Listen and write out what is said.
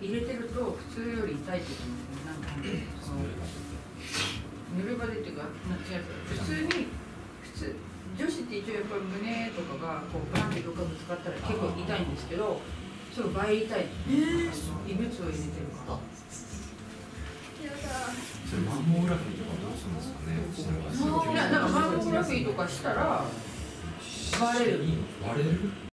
入れてると普通より痛いって言ってますねなんかそぬるばでっていうかな違う。普通に普通女子って一応やっぱり胸とかがこうバンってどっかぶつかったら結構痛いんですけどそれ倍痛い、えー、異物を入れてるから。やだそれマンモグラフィーとかどうするんですかねいやなんかマンモグラフィーとかしたらバレる。割れる？